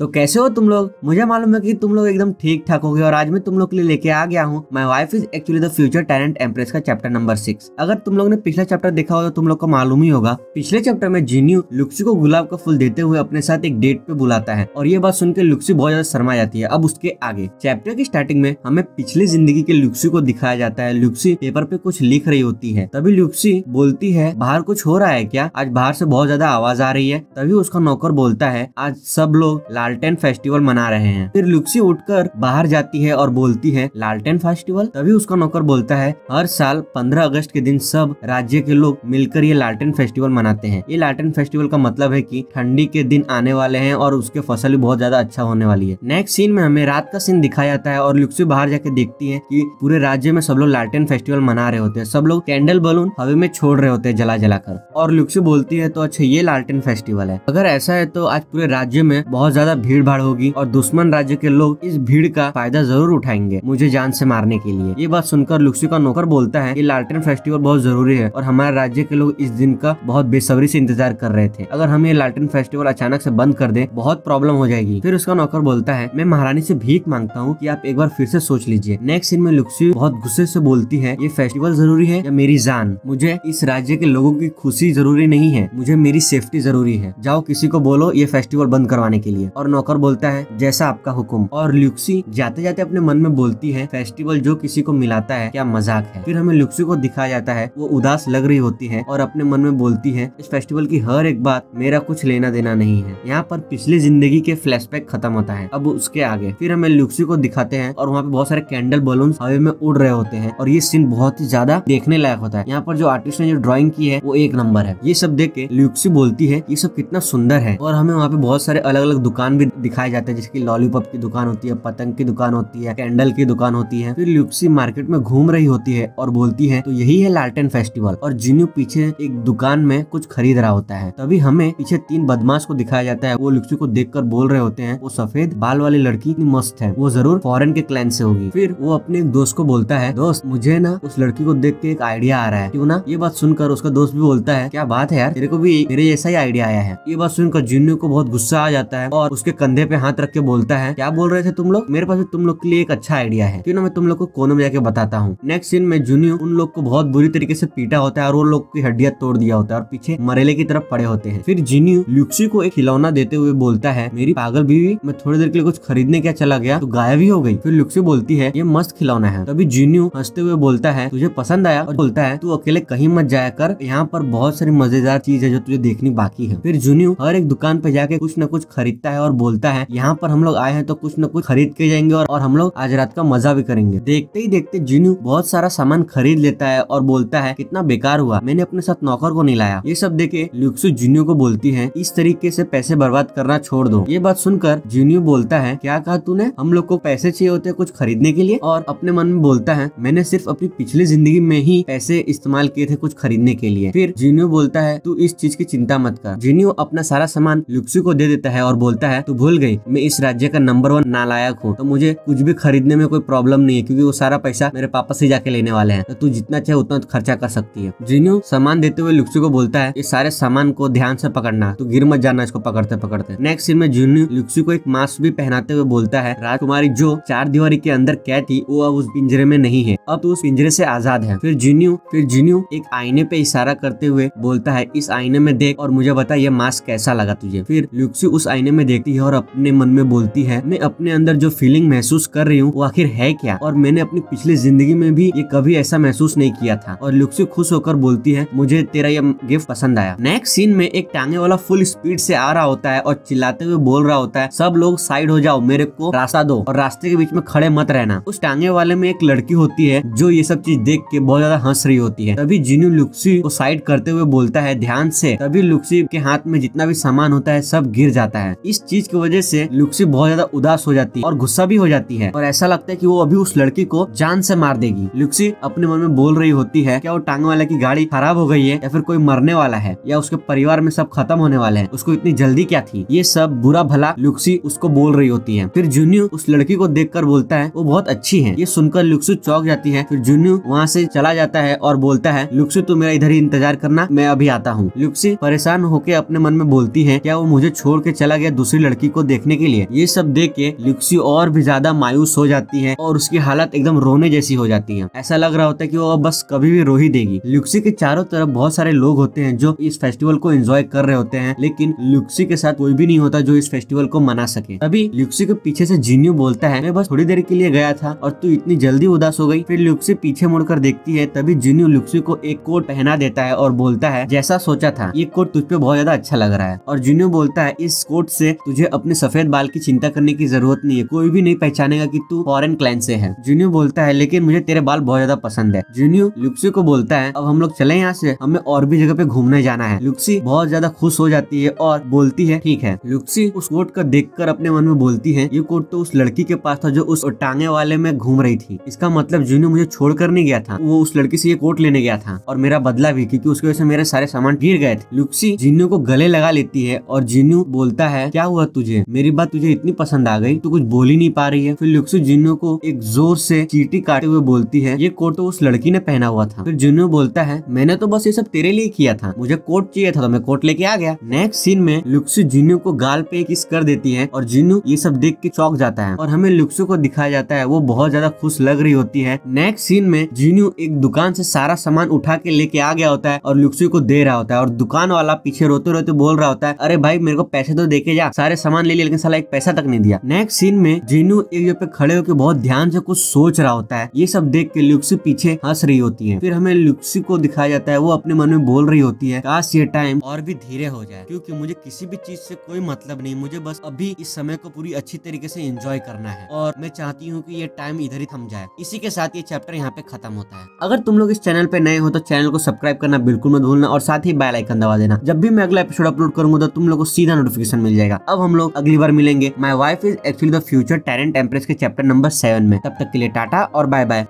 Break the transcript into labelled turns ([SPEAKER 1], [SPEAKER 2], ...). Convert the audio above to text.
[SPEAKER 1] तो कैसे हो तुम लोग? मुझे मालूम है कि तुम लोग एकदम ठीक ठाक हो गए और आज मैं तुम लोग के लिए लेके आ गया हूँ। My wife is actually the future talent empress का चैप्टर नंबर सिक्स अगर तुम लोग ने पिछला चैप्टर देखा हो तो तुम लोग को मालूम ही होगा। पिछले चैप्टर में जीन्यू लुक्सी को गुलाब का फूल देते हुए अपने साथ एक डेट पे बुलाता है और ये बात सुनकर लुक्सी बहुत ज़्यादा शर्मा जाती है। अब उसके आगे चैप्टर की स्टार्टिंग में हमें पिछली ज़िंदगी के लुक्सी को दिखाया जाता है। लुक्सी पेपर पे कुछ लिख रही होती है। तभी लुक्सी बोलती है, बाहर कुछ हो रहा है क्या? आज बाहर से बहुत ज़्यादा आवाज़ आ रही है। तभी उसका नौकर बोलता है, आज सब लोग लालटेन फेस्टिवल मना रहे हैं। फिर लुक्सी उठकर बाहर जाती है और बोलती है, लालटेन फेस्टिवल? तभी उसका नौकर बोलता है, हर साल 15 अगस्त के दिन सब राज्य के लोग मिलकर ये लालटेन फेस्टिवल मनाते हैं। ये लालटेन फेस्टिवल का मतलब है की ठंडी के दिन आने वाले है और उसके फ़सल भी बहुत ज़्यादा अच्छा होने वाली है। नेक्स्ट सीन में हमें रात का सीन दिखाया जाता है और लुक्सी बाहर जाके देखती है की पूरे राज्य में सब लोग लालटेन फेस्टिवल मना रहे होते हैं। सब लोग कैंडल बलून हवे में छोड़ रहे होते हैं जला जला कर। और लुक्सी बोलती है तो अच्छा ये लालटेन फेस्टिवल है। अगर ऐसा है तो आज पूरे राज्य में बहुत ज़्यादा भीड़ भाड़ होगी और दुश्मन राज्य के लोग इस भीड़ का फ़ायदा ज़रूर उठाएँगे मुझे जान से मारने के लिए। ये बात सुनकर लुक्सी का नौकर बोलता है कि लालटेन फेस्टिवल बहुत ज़रूरी है और हमारे राज्य के लोग इस दिन का बहुत बेसब्री से इंतज़ार कर रहे थे। अगर हम ये लालटेन फेस्टिवल अचानक से बंद कर दे, बहुत प्रॉब्लम हो जाएगी। फिर उसका नौकर बोलता है, मैं महारानी से भीख माँगता हूँ की आप एक बार फिर से सोच लीजिए। नेक्स्ट सीन में लुक्सी बहुत गुस्से से बोलती है, ये फेस्टिवल ज़रूरी है या मेरी जान? मुझे इस राज्य के लोगों की खुशी ज़रूरी नहीं है। मुझे मेरी सेफ्टी ज़रूरी है। जाओ, किसी को बोलो ये फेस्टिवल बंद करवाने के लिए। और नौकर बोलता है, जैसा आपका हुक्म। और ल्यूक्सी जाते जाते अपने मन में बोलती है, फेस्टिवल जो किसी को मिलाता है, क्या मज़ाक है? फिर हमें ल्यूक्सी को दिखाया जाता है, वो उदास लग रही होती है और अपने मन में बोलती है, इस फेस्टिवल की हर एक बात मेरा कुछ लेना देना नहीं है। यहाँ पर पिछली ज़िंदगी के फ्लैशबैक खत्म होता है। अब उसके आगे। फिर हमें ल्यूक्सी को दिखाते हैं और वहाँ पे बहुत सारे कैंडल बलून हवे में उड़ रहे होते हैं और ये सीन बहुत ही ज़्यादा देखने लायक होता है। यहाँ पर जो आर्टिस्ट ने जो ड्रॉइंग की है, वो एक नंबर है। ये सब देख के ल्यूक्सी बोलती है, ये सब कितना सुंदर है। और हमें वहाँ पे बहुत सारे अलग अलग दुकान भी दिखाए जाते हैं, जैसे की लॉलीपॉप की दुकान होती है, पतंग की दुकान होती है कैंडल की दुकान होती है, फिर ल्यूक्सी मार्केट में घूम रही होती है और बोलती है तो यही है लालटेन फेस्टिवल और जिन्यू पीछे एक दुकान में कुछ खरीद रहा होता है। तभी हमें पीछे तीन बदमाश को दिखाया जाता है। वो ल्यूक्सी को देख कर बोल रहे होते हैं, वो सफ़ेद बाल वाली लड़की इतनी मस्त है, वो ज़रूर फॉरन के क्लैन से होगी। फिर वो अपने एक दोस्त को बोलता है, दोस्त, मुझे ना उस लड़की को देख के एक आइडिया आ रहा है। क्यों ना? ये बात सुनकर उसका दोस्त भी बोलता है, क्या बात है यार, तेरे को भी मेरे जैसा ही आइडिया आया है। ये बात सुनकर जिन्नू को बहुत गुस्सा आ जाता है और उसके कंधे पे हाथ रख के बोलता है, क्या बोल रहे थे तुम लोग? मेरे पास तुम लोग के लिए एक अच्छा आइडिया है। क्यों ना मैं तुम लोग को कोने में जाके बताता हूँ। नेक्स्ट सीन में जूनियो उन लोग को बहुत बुरी तरीके से पीटा होता है और वो लोग की हड्डियाँ तोड़ दिया होता है और पीछे मरेले की तरफ़ पड़े होते हैं। फिर जीनियो ल्यूक्सी को एक खिलौना देते हुए बोलता है, मेरी पागल बीवी, मैं थोड़ी देर के लिए कुछ खरीदने क्या चला गया? तो गायब ही हो गई। फिर लुक्सी बोलती है, ये मस्त खिलौना है। तभी जीनियो हँसते हुए बोलता है, तुझे पसंद आया? और बोलता है, तू अकेले कहीं मत जाया कर। यहाँ पर बहुत सारी मज़ेदार चीज़ है जो तुझे देखनी बाकी है। फिर जूनियो हर एक दुकान पे जाके कुछ न कुछ खरीदता है और बोलता है यहाँ पर हम लोग आए हैं तो कुछ न कुछ खरीद के जाएँगे और, और हम लोग आज रात का मज़ा भी करेंगे। देखते ही देखते जूनियो बहुत सारा सामान खरीद लेता है और बोलता है कितना बेकार हुआ मैंने अपने साथ नौकर को नहीं लाया। ये सब देखे ल्यूक्सु जूनियो को बोलती है इस तरीके से पैसे बर्बाद करना छोड़ दो। ये बात सुनकर जूनियो बोलता है क्या कहा तूने? हम लोग को पैसे चाहिए होते कुछ खरीदने के लिए? और अपने मन में बोलता है मैंने सिर्फ़ अपनी पिछली ज़िंदगी में ही पैसे इस्तेमाल किए थे कुछ खरीदने के लिए। फिर जीनियो बोलता है तू इस चीज़ की चिंता मत कर। जीनियो अपना सारा सामान लुक्सू को दे देता है और बोलता है तू भूल गई। मैं इस राज्य का नंबर वन नालायक हूँ। तो मुझे कुछ भी खरीदने में कोई प्रॉब्लम नहीं है, क्योंकि वो सारा पैसा मेरे पापा से जाके लेने वाले हैं। तो तू जितना चाहे उतना खर्चा कर सकती है। जीनियो सामान देते हुए लुक्सू को बोलता है इस सारे सामान को ध्यान से पकड़ना। तू गिर मत जाना इसको पकड़ते पकड़ते नेक्स्ट सीन में जीनियो लुक्सू को एक मास्क भी पहनाते हुए बोलता है, राजकुमारी जो चार दीवारी के अंदर कैद थी, वो अब उस पिंजरे में नहीं है। अब तो उस पिंजरे से आज़ाद है। फिर जीनियो फिर जीनियो एक आईने पे इशारा करते हुए बोलता है, इस आईने में देख और मुझे बता, ये मास्क कैसा लगा तुझे? फिर लुक्सी उस आईने में देखती है और अपने मन में बोलती है, मैं अपने अंदर जो फीलिंग महसूस कर रही हूँ, वो आखिर है क्या? और मैंने अपनी पिछली ज़िंदगी में भी ये कभी ऐसा महसूस नहीं किया था। और लुक्सी खुश होकर बोलती है, मुझे तेरा ये गिफ्ट पसंद आया। नेक्स्ट सीन में एक टांगे वाला फुल स्पीड से आ रहा होता है और चिल्लाते हुए बोल रहा होता है, सब लोग साइड हो जाओ, मेरे को रास्ता दो और रास्ते के बीच में खड़े मत रहना। उस टांगे वाले में एक लड़की होती है, जो ये सब चीज़ देख के बहुत ज़्यादा हंस रही होती है। तभी जीनू लुक्सी को साइड करते हुए बोलता है, ध्यान से। तभी लुक्सी के हाथ में जितना भी सामान होता है, सब गिर जाता है। इस चीज़ की वजह से लुक्सी बहुत ज़्यादा उदास हो जाती है और गुस्सा भी हो जाती है। और ऐसा लगता है कि वो अभी उस लड़की को जान से मार देगी। लुक्सी अपने मन में बोल रही होती है, क्या वो टांग वाले की गाड़ी खराब हो गई है या फिर कोई मरने वाला है या उसके परिवार में सब खत्म होने वाले हैं? उसको इतनी जल्दी क्या थी? ये सब बुरा भला लुक्सी उसको बोल रही होती है। फिर जूनियो उस लड़की को देख बोलता है, वो बहुत अच्छी है। ये सुनकर लुक्सु चौक जाती है। फिर जूनियो वहाँ से चला जाता है और बोलता है लुक्सु तू मेरा इधर ही इंतज़ार करना, मैं अभी आता हूँ। लुक्सी परेशान होकर अपने मन में बोलती है, क्या वो मुझे छोड़ के चला गया दूसरी लड़की को देखने के लिए। ये सब देख के ल्यूक्सी और भी ज़्यादा मायूस हो जाती है और उसकी हालत एकदम रोने जैसी हो जाती है। ऐसा लग रहा होता है की वो बस कभी भी रो ही देगी। ल्यूक्सी के चारों तरफ़ बहुत सारे लोग होते हैं जो इस फेस्टिवल को एंजॉय कर रहे होते हैं, लेकिन ल्यूक्सी के साथ कोई भी नहीं होता जो इस फेस्टिवल को मना सके। तभी ल्यूक्सी के पीछे से जीन्यू बोलता है, मैं बस थोड़ी देर के लिए गया था और तू इतनी जल्दी उदास हो गई। फिर लुक्सी पीछे मुड़कर देखती है, तभी जीन्यू ल्यूक्सी को एक कोट पहना देता है और बोलता है, जैसा सोचा था, ये कोट तुझ पे बहुत ज़्यादा अच्छा लग रहा है। और जीन्यू बोलता है, इस कोट से तुझे अपने सफ़ेद बाल की चिंता करने की ज़रूरत नहीं है। कोई भी नहीं पहचानेगा कि तू फॉरेन क्लैन से है। जूनियो बोलता है, लेकिन मुझे तेरे बाल बहुत ज़्यादा पसंद है। जूनियो लुक्सी को बोलता है, अब हम लोग चले यहाँ से। हमें और भी जगह पे घूमने जाना है। लुक्सी बहुत ज़्यादा खुश हो जाती है और बोलती है, ठीक है। लुक्सी उस कोट का देखकर अपने मन में बोलती है, ये कोट तो उस लड़की के पास था जो उस टांगे वाले में घूम रही थी। इसका मतलब जूनियो मुझे छोड़कर नहीं गया था। वो उस लड़की से ये कोट लेने गया था और मेरा बदला भी, क्योंकि उसकी वजह से मेरे सारे सामान गिर गए थे। लुक्सी जिन्नू को गले लगा लेती है और जिन्नू बोलता है, क्या हुआ तुझे, मेरी बात तुझे इतनी पसंद आ गई, तू कुछ बोल ही नहीं पा रही है। फिर लुक्सी जिन्नू को एक ज़ोर से चीटी काटे हुए बोलती है, ये कोट तो उस लड़की ने पहना हुआ था। फिर जिन्नू बोलता है, मैंने तो बस ये सब तेरे लिए किया था, मुझे कोट चाहिए था तो मैं कोट लेके आ गया। नेक्स्ट सीन में लुक्सू जिन्नू को गाल पे किस कर देती है और जिन्नू ये सब देख के चौक जाता है और हमें लुक्सू को दिखाया जाता है, वो बहुत ज़्यादा खुश लग रही होती है। नेक्स्ट सीन में जिन्नू एक दुकान से सारा सामान उठा के लेके आ गया होता है और लुक्सू को दे रहा होता है और दुकान वाला पीछे रोते रोते बोल रहा होता है, अरे भाई मेरे को पैसे तो देके जा, सारे सामान ले लिया, लेकिन साला एक पैसा तक नहीं दिया। नेक्स्ट सीन में जिन्नू एक जगह पे खड़े होकर बहुत ध्यान से कुछ सोच रहा होता है। ये सब देख के लुक्सी पीछे हंस रही होती है। फिर हमें लुक्सी को दिखाया जाता है, वो अपने मन में बोल रही होती है, काश ये टाइम और भी धीरे हो जाए। क्योंकि मुझे किसी भी चीज़ से कोई मतलब नहीं, मुझे बस अभी इस समय को पूरी अच्छी तरीके से एंजॉय करना है। और मैं चाहती हूँ कि ये टाइम इधर ही थम जाए। इसी के साथ ये चैप्टर यहाँ पे खत्म होता है। अगर तुम लोग इस चैनल पे नए हो तो चैनल को सब्सक्राइब करना बिल्कुल मत भूलना और साथ ही बेल आइकन दबा देना। जब भी मैं अगला एपिसोड अपलोड करूँगा तो तुम लोग को सीधा नोटिफिकेशन मिल जाएगा। अब हम लोग अगली बार मिलेंगे। My wife is actually the future talent empress के चैप्टर नंबर सेवन में। तब तक के लिए टाटा और बाय बाय